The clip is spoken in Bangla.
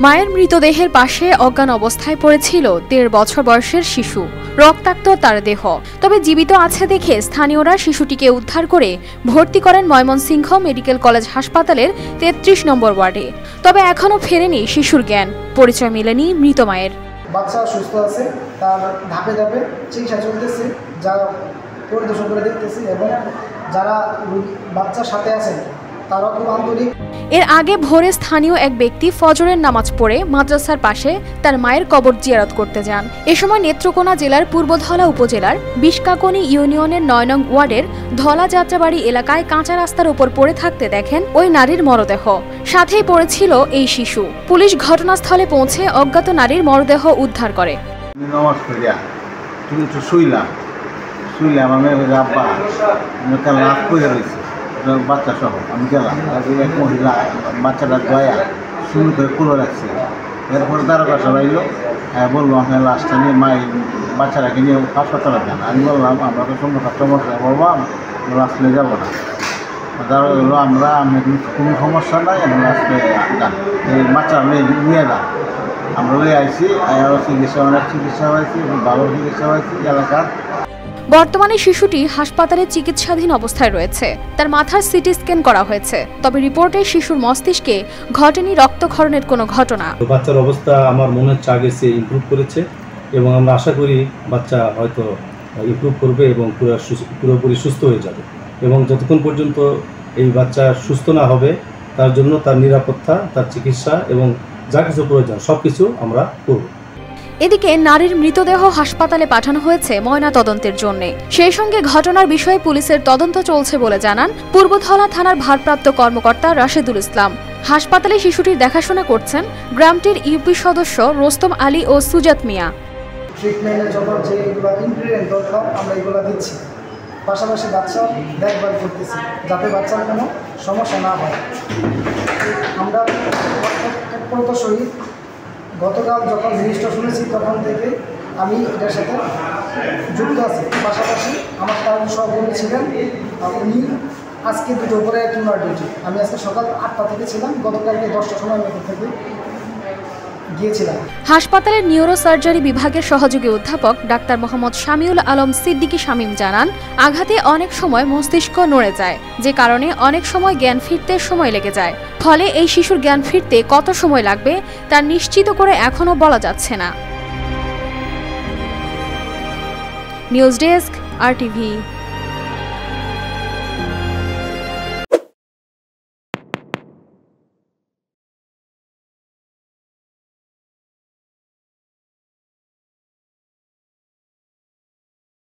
মায়ের মৃতদেহের পাশে অজ্ঞান অবস্থায় পড়েছিল দেড় বছর বয়সের শিশু। রক্তাক্ত তার দেহ। তবে জীবিত আছে দেখে স্থানীয়রা শিশুটিকে উদ্ধার করে ভর্তি করেন ময়মনসিংহ মেডিকেল কলেজ হাসপাতালের তেত্রিশ নম্বর ওয়ার্ডে। তবে এখনও ফেরেনি শিশুর জ্ঞান। পরিচয় মেলেনি মৃত মায়ের। বাচ্চা সুস্থ আছে, তার ধাপে ধাপে চিকিৎসা চলতেছে, যা পরিদর্শন করে দেখতেছি এবং যারা বাচ্চার সাথে আছেন তারাও খুব আন্তরিক এর আগে ভোরে স্থানীয় এক ব্যক্তি ফজরের নামাজ পড়ে মাদ্রাসার পাশে তার মায়ের কবর জিয়ারত করতে যান। এ সময় নেত্রকোনা জেলার পূর্বধলা উপজেলার বিশকাকনি ইউনিয়নের নয় নং ওয়ার্ডের ধলা যাত্রাবাড়ি এলাকায় কাঁচা রাস্তার উপর পড়ে থাকতে দেখেন ওই নারীর মরদেহ। সাথেই পড়েছিল এই শিশু। পুলিশ ঘটনাস্থলে পৌঁছে অজ্ঞাত নারীর মরদেহ উদ্ধার করে। তুমি আব্বা কাল রাত করে রয়েছি বাচ্চা সহ আমি গেলাম। এক মহিলা বাচ্চাটা দয়া শুরু করে কুলো রাখছে। এরপরে দারোগা সবাই হ্যাঁ বলল হ্যাঁ লাস্টটা নিয়ে মাই বাচ্চাটাকে নিয়ে হাসপাতালে যান। আমি বললাম, আমরা তো সঙ্গে সমস্যা বলব আসলে যাব না। দারোগা বলল, আমরা আমি কোনো সমস্যা নাই, আমরা আসলে যান। এই বাচ্চা নিয়ে যান। আমরা লই আইছি আয়ারও চিকিৎসা, অনেক চিকিৎসা হয়েছে, ভালো চিকিৎসা হয়েছে, এলাকার। বর্তমানে শিশুটি হাসপাতালে চিকিৎসাধীন অবস্থায় রয়েছে। তার মাথার সিটি স্ক্যান করা হয়েছে। তবে রিপোর্টে শিশুর মস্তিষ্কে ঘটেনি রক্তক্ষরণের কোনো ঘটনা। বাচ্চার অবস্থা আমার মনে হচ্ছে আগে সে ইমপ্রুভ করেছে এবং আমরা আশা করি বাচ্চা হয়তো ইমপ্রুভ করবে এবং পুরোপুরি সুস্থ হয়ে যাবে এবং যতক্ষণ পর্যন্ত এই বাচ্চা সুস্থ না হবে, তার জন্য তার নিরাপত্তা, তার চিকিৎসা এবং যা কিছু প্রয়োজন সব কিছু আমরা করব। এদিকে নারীর মৃতদেহ হাসপাতালে পাঠানো হয়েছে ময়না তদন্তের জন্য। সেই সঙ্গে ঘটনার বিষয়ে পুলিশের তদন্ত চলছে বলে জানান পূর্বধলা থানার ভারপ্রাপ্ত কর্মকর্তা রাশেদুল ইসলাম। হাসপাতালে শিশুটির দেখাশোনা করছেন গ্রামটির ইউপি সদস্য রোস্তম আলী ও সুজাত মিয়া। পাশাপাশি বাচ্চা দেখভাল করতেছি, যাতে বাচ্চার কোনো সমস্যা না হয়। আমরা সহিত গতকাল যখন জিনিসটা শুনেছি তখন থেকে আমি এটার সাথে যুক্ত আছি। পাশাপাশি আমার কারণ সহকর্মী ছিলেন উনি আজকে দুটো করে টিমার ডিউটি আমি আজকে সকাল আটটা থেকে ছিলাম। গতকালকে দশটার সময় মতো থেকে গিয়েছিলাম। হাসপাতালের নিউরো সার্জারি বিভাগের সহযোগী অধ্যাপক ডাক্তার মোহাম্মদ শামিউল আলম সিদ্দিকী শামীম জানান, আঘাতে অনেক সময় মস্তিষ্ক নড়ে যায়, যে কারণে অনেক সময় জ্ঞান ফিরতে সময় লেগে যায়। ফলে এই শিশুর জ্ঞান ফিরতে কত সময় লাগবে, তা নিশ্চিত করে এখনও বলা যাচ্ছে না। News desk, R TV.